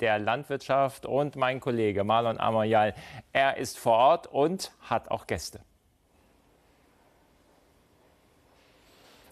der Landwirtschaft und mein Kollege Marlon Amoyal. Er ist vor Ort und hat auch Gäste.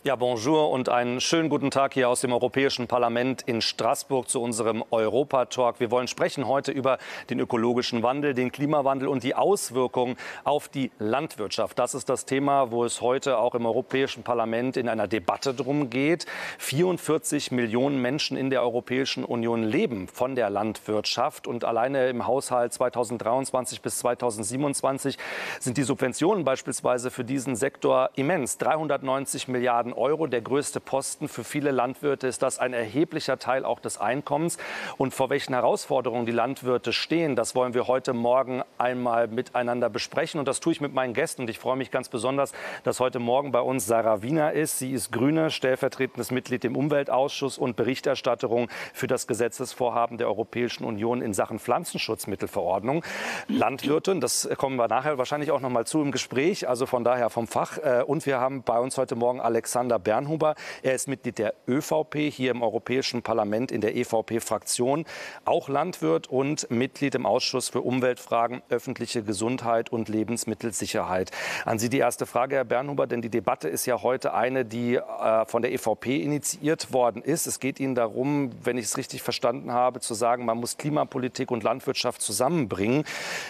Ja, bonjour und einen schönen guten Tag hier aus dem Europäischen Parlament in Straßburg zu unserem Europa-Talk. Wir wollen sprechen heute über den ökologischen Wandel, den Klimawandel und die Auswirkungen auf die Landwirtschaft. Das ist das Thema, wo es heute auch im Europäischen Parlament in einer Debatte drum geht. 44 Millionen Menschen in der Europäischen Union leben von der Landwirtschaft und alleine im Haushalt 2023 bis 2027 sind die Subventionen beispielsweise für diesen Sektor immens. 390 Milliarden Milliarden Euro. Der größte Posten für viele Landwirte ist das ein erheblicher Teil auch des Einkommens. Und vor welchen Herausforderungen die Landwirte stehen, das wollen wir heute Morgen einmal miteinander besprechen. Und das tue ich mit meinen Gästen. Und ich freue mich ganz besonders, dass heute Morgen bei uns Sarah Wiener ist. Sie ist Grüne, stellvertretendes Mitglied im Umweltausschuss und Berichterstatterin für das Gesetzesvorhaben der Europäischen Union in Sachen Pflanzenschutzmittelverordnung. Landwirtin, das kommen wir nachher wahrscheinlich auch noch mal zu im Gespräch, also von daher vom Fach. Äh, und wir haben bei uns heute Morgen Alexander Alexander Bernhuber. Er ist Mitglied der ÖVP hier im Europäischen Parlament in der EVP-Fraktion, auch Landwirt und Mitglied im Ausschuss für Umweltfragen, öffentliche Gesundheit und Lebensmittelsicherheit. An Sie die erste Frage, Herr Bernhuber, denn die Debatte ist ja heute eine, die äh, von der EVP initiiert worden ist. Es geht Ihnen darum, wenn ich es richtig verstanden habe, zu sagen, man muss Klimapolitik und Landwirtschaft zusammenbringen.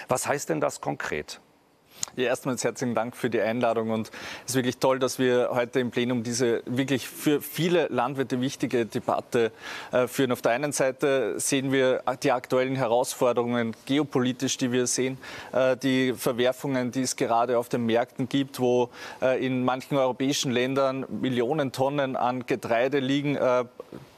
Was heißt denn das konkret? Ja, erstmals herzlichen Dank für die Einladung und es ist wirklich toll, dass wir heute im Plenum diese wirklich für viele Landwirte wichtige Debatte äh, führen. Auf der einen Seite sehen wir die aktuellen Herausforderungen geopolitisch, die wir sehen, äh, die Verwerfungen, die es gerade auf den Märkten gibt, wo äh, in manchen europäischen Ländern Millionen Tonnen an Getreide liegen,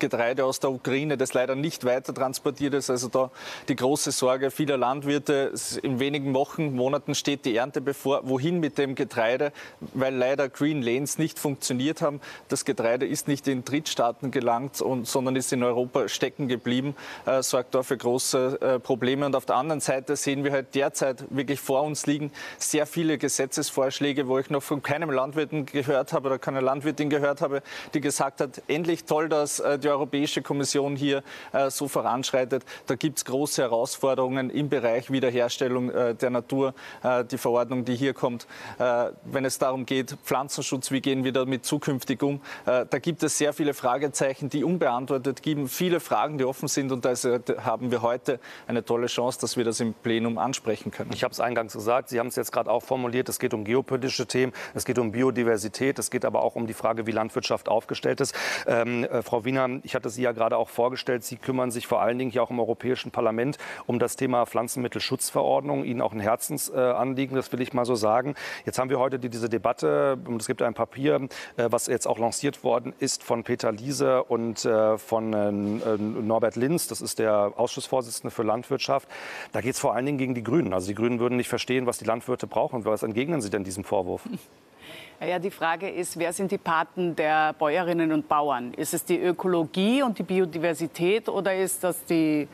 Getreide aus der Ukraine, das leider nicht weiter transportiert ist. Also da die große Sorge vieler Landwirte. In wenigen Wochen, Monaten steht die Ernte Ernte bevor. Wohin mit dem Getreide? Weil leider Green Lanes nicht funktioniert haben. Das Getreide ist nicht in Drittstaaten gelangt, und, sondern ist in Europa stecken geblieben, äh, sorgt da für große äh, Probleme. Und auf der anderen Seite sehen wir halt derzeit wirklich vor uns liegen sehr viele Gesetzesvorschläge, wo ich noch von keinem Landwirten gehört habe oder keiner Landwirtin gehört habe, die gesagt hat, endlich toll, dass äh, die Europäische Kommission hier äh, so voranschreitet. Da gibt es große Herausforderungen im Bereich Wiederherstellung äh, der Natur. Äh, die Verordnung Verordnung, die hier kommt, äh, wenn es darum geht, Pflanzenschutz, wie gehen wir damit zukünftig um? Äh, da gibt es sehr viele Fragezeichen, die unbeantwortet geben, viele Fragen, die offen sind und da haben wir heute eine tolle Chance, dass wir das im Plenum ansprechen können. Ich habe es eingangs gesagt, Sie haben es jetzt gerade auch formuliert, es geht um geopolitische Themen, es geht um Biodiversität, es geht aber auch um die Frage, wie Landwirtschaft aufgestellt ist. Ähm, äh, Frau Wiener, ich hatte Sie ja gerade auch vorgestellt, Sie kümmern sich vor allen Dingen hier auch im Europäischen Parlament um das Thema Pflanzenschutzverordnung, Ihnen auch ein Herzensanliegen. Das will ich mal so sagen. Jetzt haben wir heute diese Debatte und es gibt ein Papier, äh, was jetzt auch lanciert worden ist von Peter Liese und äh, von äh, Norbert Linz. Das ist der Ausschussvorsitzende für Landwirtschaft. Da geht es vor allen Dingen gegen die Grünen. Also die Grünen würden nicht verstehen, was die Landwirte brauchen. Was entgegnen Sie denn diesem Vorwurf? Ja, die Frage ist, wer sind die Paten der Bäuerinnen und Bauern? Ist es die Ökologie und die Biodiversität oder ist das die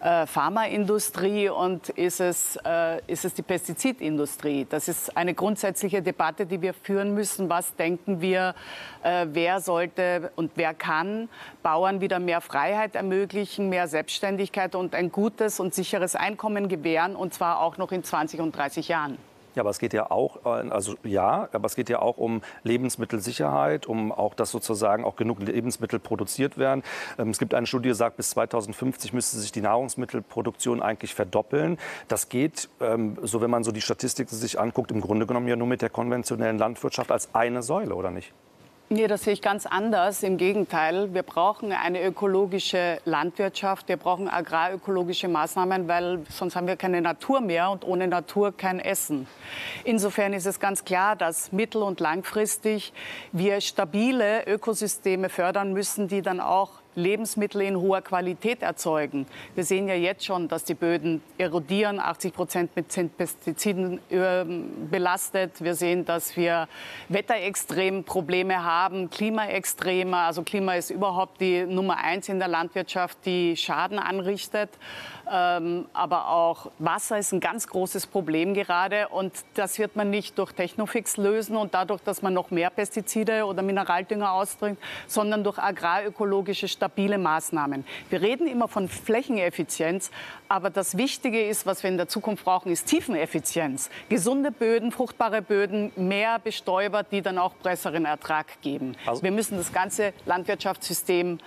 äh, Pharmaindustrie und ist es, äh, ist es die Pestizidindustrie? Das ist eine grundsätzliche Debatte, die wir führen müssen. Was denken wir, äh, wer sollte und wer kann Bauern wieder mehr Freiheit ermöglichen, mehr Selbstständigkeit und ein gutes und sicheres Einkommen gewähren, und zwar auch noch in 20 und 30 Jahren? Ja, aber es geht ja auch, äh, also ja, aber es geht ja auch um Lebensmittelsicherheit, um auch, dass sozusagen auch genug Lebensmittel produziert werden. Ähm, es gibt eine Studie, die sagt, bis 2050 müsste sich die Nahrungsmittelproduktion eigentlich verdoppeln. Das geht, ähm, so wenn man so die Statistiken sich anguckt, im Grunde genommen ja nur mit der konventionellen Landwirtschaft als eine Säule, oder nicht? Nee, das sehe ich ganz anders. Im Gegenteil, wir brauchen eine ökologische Landwirtschaft, wir brauchen agrarökologische Maßnahmen, weil sonst haben wir keine Natur mehr und ohne Natur kein Essen. Insofern ist es ganz klar, dass mittel- und langfristig wir stabile Ökosysteme fördern müssen, die dann auch Lebensmittel in hoher Qualität erzeugen. Wir sehen ja jetzt schon, dass die Böden erodieren, 80 Prozent mit Pestiziden ähm, belastet. Wir sehen, dass wir Wetterextremprobleme haben, Klimaextreme. Also Klima ist überhaupt die Nummer eins in der Landwirtschaft, die Schaden anrichtet. Ähm, aber auch Wasser ist ein ganz großes Problem gerade und das wird man nicht durch Technofix lösen und dadurch, dass man noch mehr Pestizide oder Mineraldünger ausdrückt, sondern durch agrarökologische stabile Maßnahmen. Wir reden immer von Flächeneffizienz, aber das Wichtige ist, was wir in der Zukunft brauchen, ist Tiefeneffizienz. Gesunde Böden, fruchtbare Böden, mehr Bestäuber, die dann auch besseren Ertrag geben. Also wir müssen das ganze Landwirtschaftssystem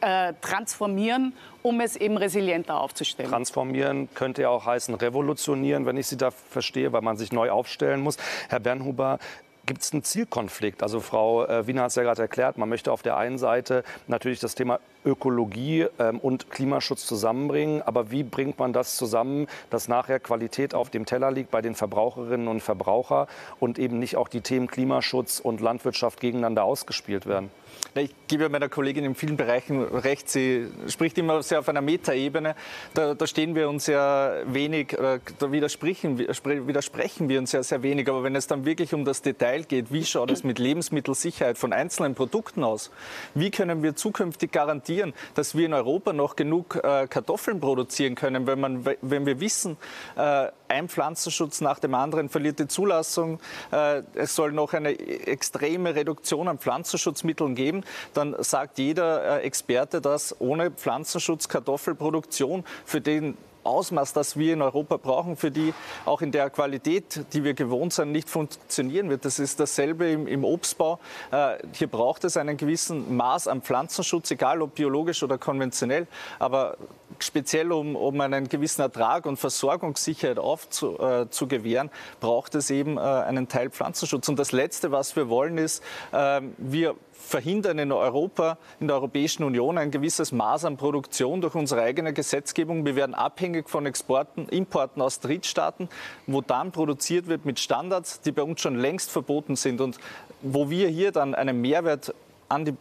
äh, transformieren, um es eben resilienter aufzustellen. Transformieren könnte ja auch heißen revolutionieren, wenn ich Sie da verstehe, weil man sich neu aufstellen muss. Herr Bernhuber, Gibt es einen Zielkonflikt? Also Frau äh, Wiener hat es ja gerade erklärt, man möchte auf der einen Seite natürlich das Thema Ökologie ähm, und Klimaschutz zusammenbringen. Aber wie bringt man das zusammen, dass nachher Qualität auf dem Teller liegt bei den Verbraucherinnen und Verbrauchern und eben nicht auch die Themen Klimaschutz und Landwirtschaft gegeneinander ausgespielt werden? Ich gebe meiner Kollegin in vielen Bereichen recht. Sie spricht immer sehr auf einer Metaebene. Da, da stehen wir uns ja wenig, da widersprechen, widersprechen wir uns ja sehr wenig. Aber wenn es dann wirklich um das Detail geht, wie schaut es mit Lebensmittelsicherheit von einzelnen Produkten aus? Wie können wir zukünftig garantieren, dass wir in Europa noch genug äh, Kartoffeln produzieren können, wenn, man, wenn wir wissen, äh, ein Pflanzenschutz nach dem anderen verliert die Zulassung, äh, es soll noch eine extreme Reduktion an Pflanzenschutzmitteln geben dann sagt jeder Experte, dass ohne Pflanzenschutz Kartoffelproduktion für den Ausmaß, das wir in Europa brauchen, für die auch in der Qualität, die wir gewohnt sind, nicht funktionieren wird. Das ist dasselbe im, im Obstbau. Äh, hier braucht es einen gewissen Maß an Pflanzenschutz, egal ob biologisch oder konventionell. Aber speziell um, um einen gewissen Ertrag und Versorgungssicherheit aufzugewähren, äh, braucht es eben äh, einen Teil Pflanzenschutz. Und das Letzte, was wir wollen, ist, äh, wir verhindern in Europa, in der Europäischen Union ein gewisses Maß an Produktion durch unsere eigene Gesetzgebung. Wir werden abhängig von Exporten, Importen aus Drittstaaten, wo dann produziert wird mit Standards, die bei uns schon längst verboten sind und wo wir hier dann einen Mehrwert an die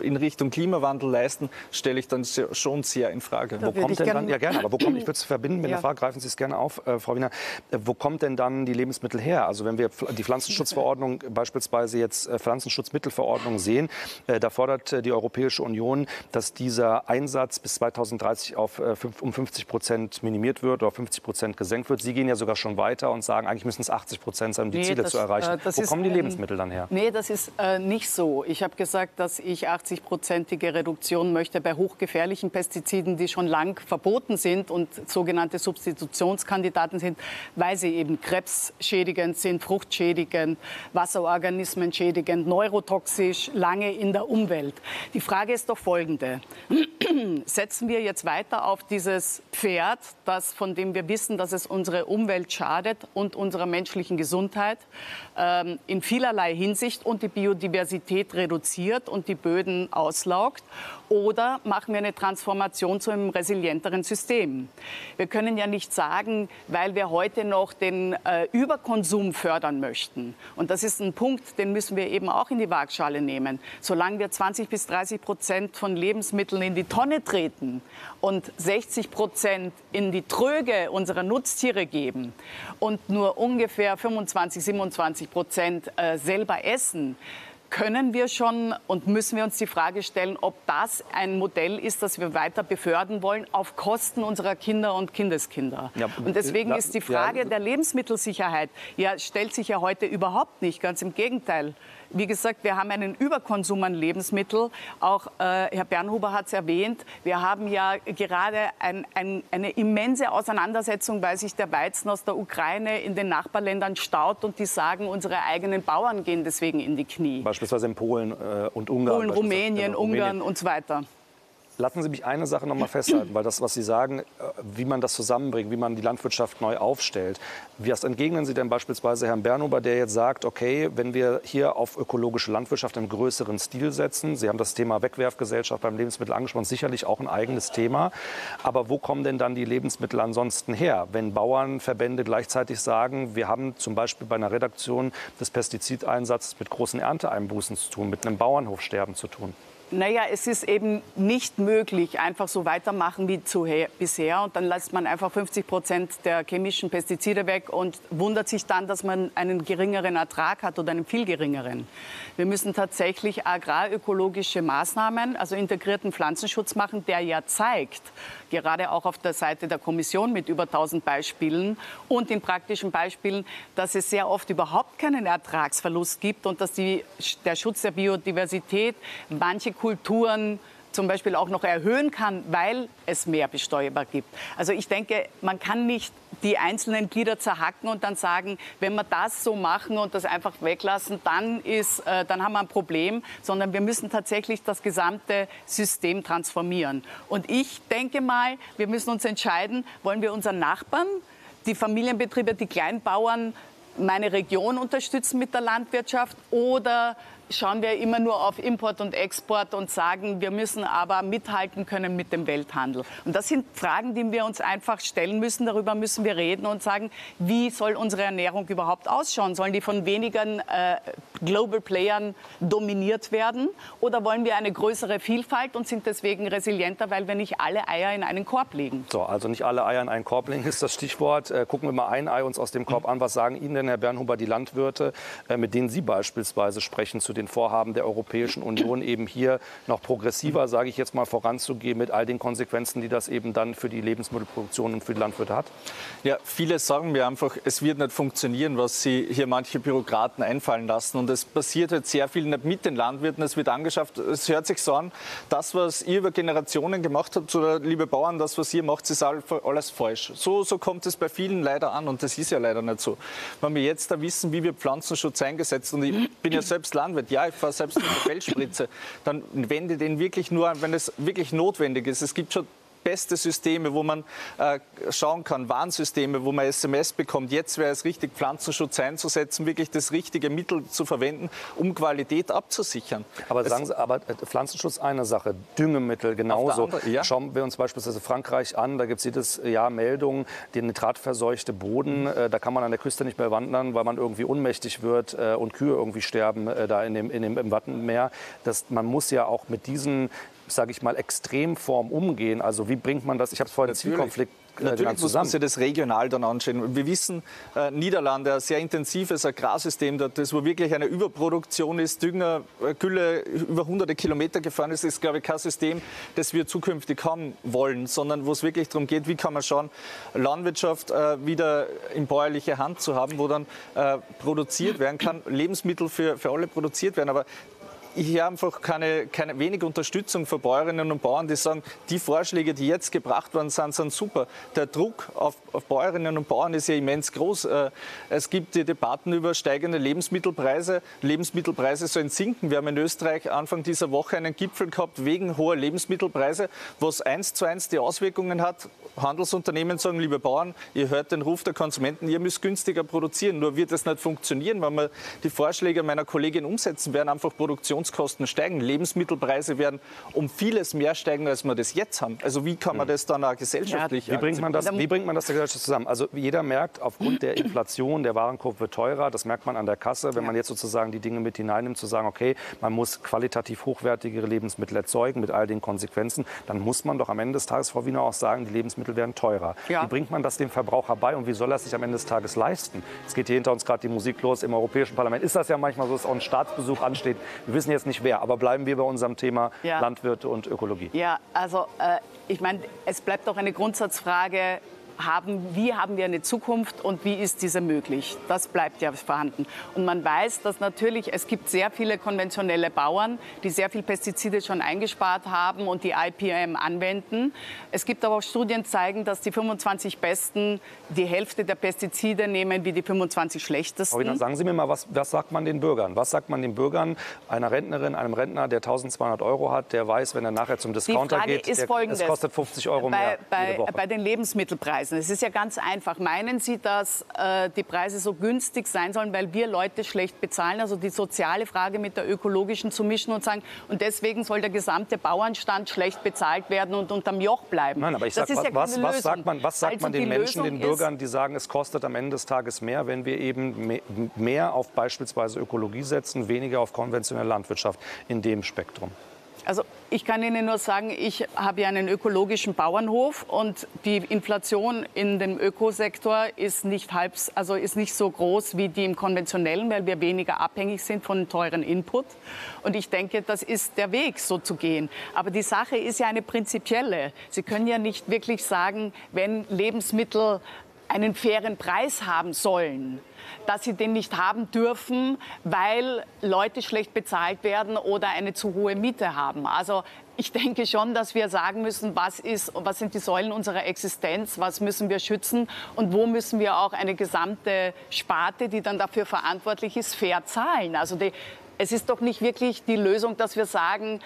in Richtung Klimawandel leisten, stelle ich dann schon sehr in Frage. Da wo kommt denn dann, ja gerne, aber wo kommt, ich würde es verbinden mit ja. der Frage, greifen Sie es gerne auf, äh, Frau Wiener, äh, wo kommt denn dann die Lebensmittel her? Also wenn wir die Pflanzenschutzverordnung beispielsweise jetzt äh, Pflanzenschutzmittelverordnung sehen, äh, da fordert äh, die Europäische Union, dass dieser Einsatz bis 2030 auf, äh, um 50 Prozent minimiert wird oder 50 Prozent gesenkt wird. Sie gehen ja sogar schon weiter und sagen, eigentlich müssen es 80 Prozent sein, um die nee, Ziele das, zu erreichen. wo kommen die Lebensmittel dann her? Nee, das ist nicht so. Ich habe gesagt, dass ich 80 80-prozentige Reduktion möchte bei hochgefährlichen Pestiziden, die schon lang verboten sind und sogenannte Substitutionskandidaten sind, weil sie eben krebsschädigend sind, fruchtschädigend, Wasserorganismen schädigend, neurotoxisch, lange in der Umwelt. Die Frage ist doch folgende. Setzen wir jetzt weiter auf dieses Pferd, das, von dem wir wissen, dass es unsere Umwelt schadet und unserer menschlichen Gesundheit ähm, in vielerlei Hinsicht und die Biodiversität reduziert und die Böden Ressourcen auslaugt? Oder machen wir eine Transformation zu einem resilienteren System? Wir können ja nicht sagen, weil wir heute noch den äh, Überkonsum fördern möchten. Und das ist ein Punkt, den müssen wir eben auch in die Waagschale nehmen. Solange wir 20 bis 30 Prozent von Lebensmitteln in die Tonne treten und 60 Prozent in die Tröge unserer Nutztiere geben und nur ungefähr 25, 27 Prozent äh, selber essen, können wir schon und müssen wir uns die Frage stellen, ob das ein Modell ist, das wir weiter befördern wollen auf Kosten unserer Kinder und Kindeskinder. Ja, und deswegen ist die Frage ja, der Lebensmittelsicherheit ja stellt sich ja heute überhaupt nicht, ganz im Gegenteil. Wie gesagt, wir haben einen Überkonsum an Lebensmitteln. Auch äh, Herr Bernhuber hat es erwähnt. Wir haben ja gerade ein, ein, eine immense Auseinandersetzung, weil sich der Weizen aus der Ukraine in den Nachbarländern staut und die sagen, unsere eigenen Bauern gehen deswegen in die Knie. Beispielsweise in Polen äh, und Ungarn. Polen, Rumänien, genau, Ungarn Rumänien. und so weiter. Lassen Sie mich eine Sache noch mal festhalten, weil das, was Sie sagen, äh, wie man das zusammenbringt, wie man die Landwirtschaft neu aufstellt. Was entgegnen Sie denn beispielsweise Herrn Bernuber, der jetzt sagt, okay, wenn wir hier auf ökologische Landwirtschaft im größeren Stil setzen, Sie haben das Thema Wegwerfgesellschaft beim Lebensmittel angesprochen, sicherlich auch ein eigenes Thema. Aber wo kommen denn dann die Lebensmittel ansonsten her? Wenn Bauernverbände gleichzeitig sagen, wir haben zum Beispiel bei einer Redaktion des Pestizideinsatzes mit großen Ernteeinbußen zu tun, mit einem Bauernhofsterben zu tun. Naja, es ist eben nicht möglich, einfach so weitermachen wie bisher. Und dann lässt man einfach 50 Prozent der chemischen Pestizide weg und wundert sich dann, dass man einen geringeren Ertrag hat oder einen viel geringeren. Wir müssen tatsächlich agrarökologische Maßnahmen, also integrierten Pflanzenschutz machen, der ja zeigt, gerade auch auf der Seite der Kommission mit über 1000 Beispielen und in praktischen Beispielen, dass es sehr oft überhaupt keinen Ertragsverlust gibt und dass die, der Schutz der Biodiversität manche Kulturen zum Beispiel auch noch erhöhen kann, weil es mehr besteuerbar gibt. Also ich denke, man kann nicht die einzelnen Glieder zerhacken und dann sagen, wenn wir das so machen und das einfach weglassen, dann, ist, äh, dann haben wir ein Problem, sondern wir müssen tatsächlich das gesamte System transformieren. Und ich denke mal, wir müssen uns entscheiden, wollen wir unseren Nachbarn, die Familienbetriebe, die Kleinbauern, meine Region unterstützen mit der Landwirtschaft oder schauen wir immer nur auf Import und Export und sagen, wir müssen aber mithalten können mit dem Welthandel. Und das sind Fragen, die wir uns einfach stellen müssen. Darüber müssen wir reden und sagen, wie soll unsere Ernährung überhaupt ausschauen? Sollen die von wenigen äh, Global Playern dominiert werden? Oder wollen wir eine größere Vielfalt und sind deswegen resilienter, weil wir nicht alle Eier in einen Korb legen? So, also nicht alle Eier in einen Korb legen ist das Stichwort. Äh, gucken wir mal ein Ei uns aus dem Korb an. Was sagen Ihnen denn, Herr Bernhuber, die Landwirte, äh, mit denen Sie beispielsweise sprechen zu den Vorhaben der Europäischen Union, eben hier noch progressiver, sage ich jetzt mal, voranzugehen mit all den Konsequenzen, die das eben dann für die Lebensmittelproduktion und für die Landwirte hat? Ja, viele sagen mir einfach, es wird nicht funktionieren, was sie hier manche Bürokraten einfallen lassen. Und es passiert halt sehr viel nicht mit den Landwirten. Es wird angeschafft. Es hört sich so an, das, was ihr über Generationen gemacht habt, oder liebe Bauern, das, was ihr macht, ist alles falsch. So, so kommt es bei vielen leider an und das ist ja leider nicht so. Wenn wir jetzt da wissen, wie wir Pflanzenschutz eingesetzt und ich bin ja selbst Landwirt, ja, ich fahre selbst mit der Feldspritze, dann wende den wirklich nur an, wenn es wirklich notwendig ist. Es gibt schon beste Systeme, wo man äh, schauen kann, Warnsysteme, wo man SMS bekommt. Jetzt wäre es richtig, Pflanzenschutz einzusetzen, wirklich das richtige Mittel zu verwenden, um Qualität abzusichern. Aber es sagen Sie, aber äh, Pflanzenschutz eine Sache, Düngemittel genauso. Andere, ja. Schauen wir uns beispielsweise Frankreich an, da gibt es jedes Jahr Meldungen, der nitratverseuchte Boden, äh, da kann man an der Küste nicht mehr wandern, weil man irgendwie ohnmächtig wird und Kühe irgendwie sterben da in dem, in dem, im Wattenmeer. Das, man muss ja auch mit diesen sage ich mal, Extremform umgehen? Also wie bringt man das, ich habe es vorhin den Zielkonflikt äh, Natürlich muss man sich das regional dann anschauen. Wir wissen, äh, Niederlande, ein sehr intensives Agrarsystem, das wo wirklich eine Überproduktion ist, Dünger, äh, Gülle über hunderte Kilometer gefahren ist, ist, glaube ich, kein System, das wir zukünftig haben wollen, sondern wo es wirklich darum geht, wie kann man schauen, Landwirtschaft äh, wieder in bäuerliche Hand zu haben, wo dann äh, produziert werden kann, Lebensmittel für, für alle produziert werden. Aber höre einfach keine, keine wenig Unterstützung von Bäuerinnen und Bauern, die sagen, die Vorschläge, die jetzt gebracht worden sind, sind super. Der Druck auf, auf Bäuerinnen und Bauern ist ja immens groß. Äh, es gibt die Debatten über steigende Lebensmittelpreise. Lebensmittelpreise sollen sinken. Wir haben in Österreich Anfang dieser Woche einen Gipfel gehabt wegen hoher Lebensmittelpreise, was eins zu eins die Auswirkungen hat. Handelsunternehmen sagen, liebe Bauern, ihr hört den Ruf der Konsumenten, ihr müsst günstiger produzieren. Nur wird das nicht funktionieren, wenn wir die Vorschläge meiner Kollegin umsetzen werden, einfach Produktion Produktionskosten steigen, Lebensmittelpreise werden um vieles mehr steigen, als wir das jetzt haben. Also wie kann man das dann auch gesellschaftlich ja, wie bringt man das, Wie bringt man das zusammen? Also jeder merkt, aufgrund der Inflation, der Warenkorb wird teurer, das merkt man an der Kasse, wenn man jetzt sozusagen die Dinge mit hineinnimmt, zu sagen, okay, man muss qualitativ hochwertigere Lebensmittel erzeugen mit all den Konsequenzen, dann muss man doch am Ende des Tages, Frau Wiener, auch sagen, die Lebensmittel werden teurer. Ja. Wie bringt man das dem Verbraucher bei und wie soll er sich am Ende des Tages leisten? Es geht hier hinter uns gerade die Musik los im Europäischen Parlament. Ist das ja manchmal so, dass auch ein Staatsbesuch ansteht. Wir wissen jetzt nicht wer, aber bleiben wir bei unserem Thema ja. Landwirte und Ökologie. Ja, also äh, ich meine, es bleibt doch eine Grundsatzfrage, haben, wie haben wir eine Zukunft und wie ist diese möglich? Das bleibt ja vorhanden. Und man weiß, dass natürlich, es gibt sehr viele konventionelle Bauern, die sehr viel Pestizide schon eingespart haben und die IPM anwenden. Es gibt aber auch Studien, die zeigen, dass die 25 Besten die Hälfte der Pestizide nehmen wie die 25 schlechtesten. Aber sagen Sie mir mal, was, was sagt man den Bürgern? Was sagt man den Bürgern, einer Rentnerin, einem Rentner, der 1200 Euro hat, der weiß, wenn er nachher zum Discounter geht, der, es kostet 50 Euro mehr bei, bei den Lebensmittelpreisen Preisen. Es ist ja ganz einfach. Meinen Sie, dass äh, die Preise so günstig sein sollen, weil wir Leute schlecht bezahlen? Also die soziale Frage mit der ökologischen zu mischen und sagen, und deswegen soll der gesamte Bauernstand schlecht bezahlt werden und unterm Joch bleiben. Nein, aber ich sage, ja was, was, sagt man, was sagt also man den Menschen, Lösung den Bürgern, die sagen, es kostet am Ende des Tages mehr, wenn wir eben mehr auf beispielsweise Ökologie setzen, weniger auf konventionelle Landwirtschaft in dem Spektrum? Also ich kann Ihnen nur sagen, ich habe ja einen ökologischen Bauernhof und die Inflation in dem Ökosektor ist nicht halb, also ist nicht so groß wie die im konventionellen, weil wir weniger abhängig sind von teuren Input. Und ich denke, das ist der Weg, so zu gehen. Aber die Sache ist ja eine prinzipielle. Sie können ja nicht wirklich sagen, wenn Lebensmittel einen fairen Preis haben sollen, dass sie den nicht haben dürfen, weil Leute schlecht bezahlt werden oder eine zu hohe Miete haben. Also ich denke schon, dass wir sagen müssen, was, ist, was sind die Säulen unserer Existenz, was müssen wir schützen und wo müssen wir auch eine gesamte Sparte, die dann dafür verantwortlich ist, fair zahlen. Also die, es ist doch nicht wirklich die Lösung, dass wir sagen,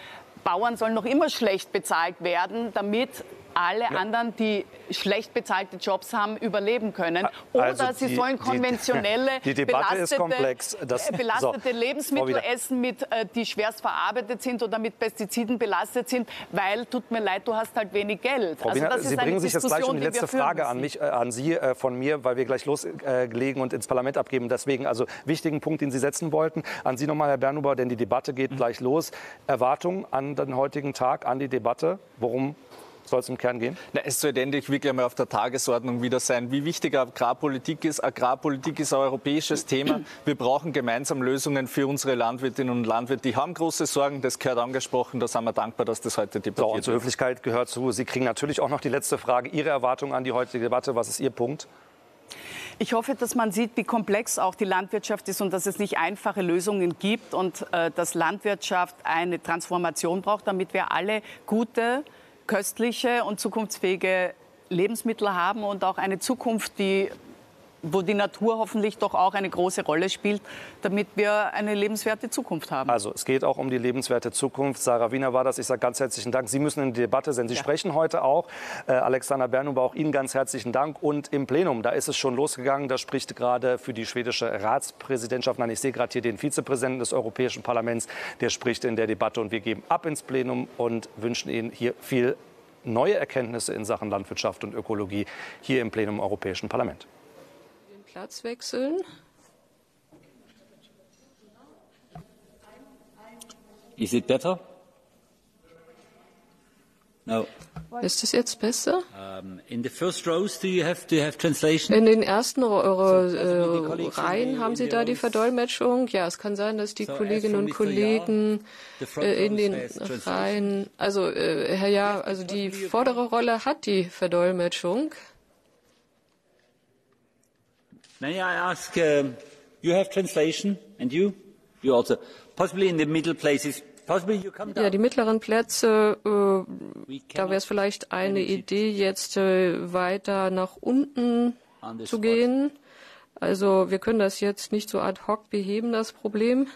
Bauern sollen noch immer schlecht bezahlt werden, damit alle ja. anderen, die schlecht bezahlte Jobs haben, überleben können. Oder also sie sollen konventionelle, die, die belastete, das, belastete so, Lebensmittel essen, mit, äh, die schwerst verarbeitet sind oder mit Pestiziden belastet sind, weil, tut mir leid, du hast halt wenig Geld. Frau Wiener, also Sie bringen sich jetzt gleich um die letzte Frage an, mich, äh, an Sie äh, von mir, weil wir gleich loslegen äh, und ins Parlament abgeben. Deswegen also wichtigen Punkt, den Sie setzen wollten. An Sie nochmal, Herr Bernhuber, denn die Debatte geht mhm. gleich los. Erwartungen an den heutigen Tag, an die Debatte. Worum soll es im Kern gehen? Na, es sollte endlich wirklich einmal auf der Tagesordnung wieder sein, wie wichtig Agrarpolitik ist. Agrarpolitik ist ein europäisches Thema. Wir brauchen gemeinsam Lösungen für unsere Landwirtinnen und Landwirte. Die haben große Sorgen, das gehört angesprochen. Da sind wir dankbar, dass das heute debattiert so, und zur Höflichkeit gehört zu. Sie kriegen natürlich auch noch die letzte Frage. Ihre Erwartung an die heutige Debatte, was ist Ihr Punkt? Ich hoffe, dass man sieht, wie komplex auch die Landwirtschaft ist und dass es nicht einfache Lösungen gibt und äh, dass Landwirtschaft eine Transformation braucht, damit wir alle gute köstliche und zukunftsfähige Lebensmittel haben und auch eine Zukunft, die wo die Natur hoffentlich doch auch eine große Rolle spielt, damit wir eine lebenswerte Zukunft haben. Also es geht auch um die lebenswerte Zukunft. Sarah Wiener war das. Ich sage ganz herzlichen Dank. Sie müssen in die Debatte sein. Sie ja. sprechen heute auch. Äh, Alexander Bernhuber, auch Ihnen ganz herzlichen Dank. Und im Plenum, da ist es schon losgegangen. Da spricht gerade für die schwedische Ratspräsidentschaft. Nein, ich sehe gerade hier den Vizepräsidenten des Europäischen Parlaments. Der spricht in der Debatte. Und wir geben ab ins Plenum und wünschen Ihnen hier viel neue Erkenntnisse in Sachen Landwirtschaft und Ökologie hier im Plenum im Europäischen Parlament. Platz wechseln. Is it better? No. Ist es jetzt besser? in, the first rows, do you have, do you have in den ersten eure, äh, Reihen haben Sie da die Verdolmetschung? Ja, es kann sein, dass die Kolleginnen und Kollegen äh, in den Reihen, also äh, Herr Ja, also die vordere Rolle hat die Verdolmetschung. May I ask, uh, you have translation and you? You also. Possibly in the middle places, ja, die mittleren Plätze, äh, da wäre es vielleicht eine Idee, jetzt äh, weiter nach unten zu gehen. Also wir können das jetzt nicht so ad hoc beheben, das Problem.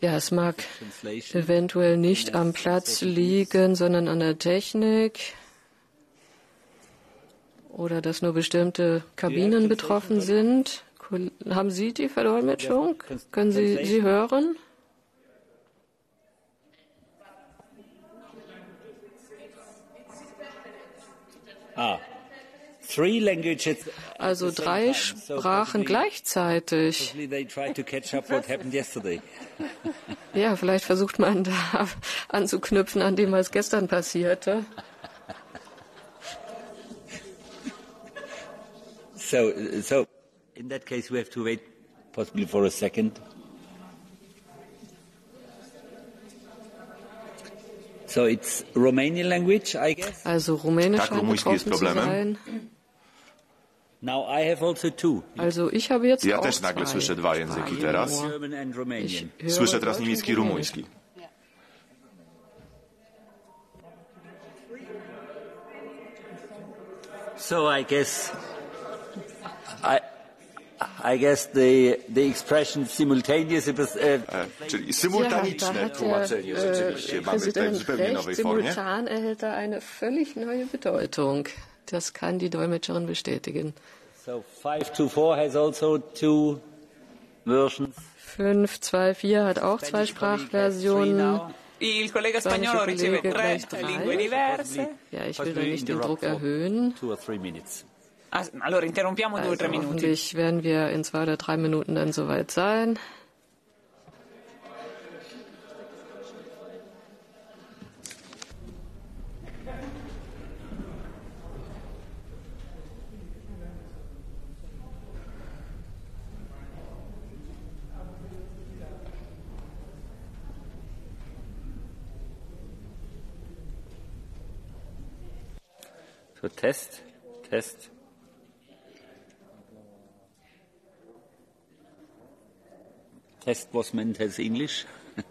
Ja, es mag eventuell nicht am Platz liegen, sondern an der Technik oder dass nur bestimmte Kabinen betroffen sind. Haben Sie die Verdolmetschung? Können Sie sie hören? Ah, also drei Sprachen gleichzeitig. Ja, vielleicht versucht man da anzuknüpfen an dem, was gestern passierte. So, so in that case we have to wait possibly for a second. So it's Romanian language, I guess. Also Rumänisch scheint betroffen zu sein. Now I have also two. Also ich habe jetzt Ja auch też nagle zwei. słyszę dwa języki teraz. Słyszę teraz niemiecki i rumuński. So I guess I, I guess the, the expression simultaneous uh, Czyli symultaniczne ja, tłumaczenie rzeczywiście mamy tutaj w zupełnie nowej formie. Simultan erhält da eine völlig neue Bedeutung. Das kann die Dolmetscherin bestätigen. So 524 has also two versions. 524 hat auch zwei Sprachversionen. Il collega spagnolo riceve tre lingue diverse. Ja, ich will da nicht den Druck erhöhen. Ah, allora interrompiamo also due o tre minuti. Hoffentlich werden wir in zwei oder drei Minuten dann soweit sein. Test, Test. Test was meant as English.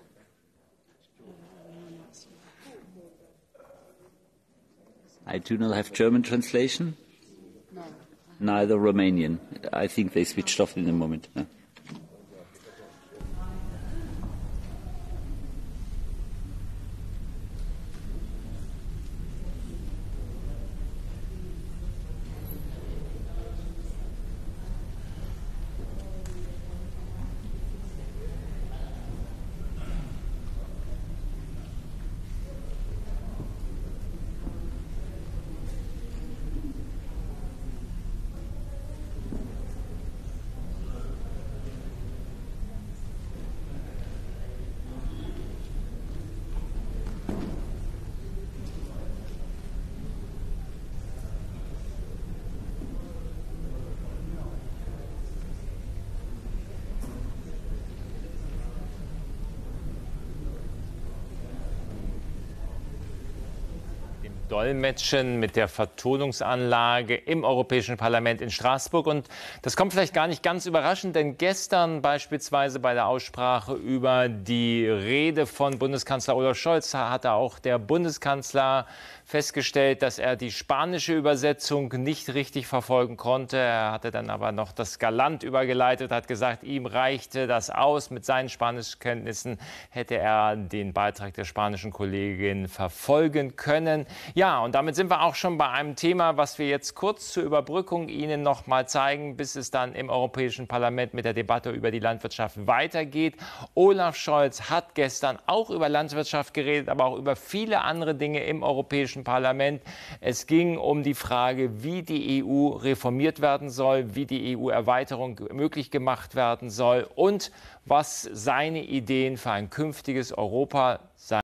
I do not have German translation. No. Neither Romanian. I think they switched off in a moment. Dolmetschen mit der Vertonungsanlage im Europäischen Parlament in Straßburg. Und das kommt vielleicht gar nicht ganz überraschend, denn gestern beispielsweise bei der Aussprache über die Rede von Bundeskanzler Olaf Scholz hatte auch der Bundeskanzler festgestellt, dass er die spanische Übersetzung nicht richtig verfolgen konnte. Er hatte dann aber noch das galant übergeleitet, hat gesagt, ihm reichte das aus. Mit seinen Spanischkenntnissen hätte er den Beitrag der spanischen Kollegin verfolgen können. Ja, und damit sind wir auch schon bei einem Thema, was wir jetzt kurz zur Überbrückung Ihnen noch mal zeigen, bis es dann im Europäischen Parlament mit der Debatte über die Landwirtschaft weitergeht. Olaf Scholz hat gestern auch über Landwirtschaft geredet, aber auch über viele andere Dinge im Europäischen Parlament. Es ging um die Frage, wie die EU reformiert werden soll, wie die EU-Erweiterung möglich gemacht werden soll und was seine Ideen für ein künftiges Europa sein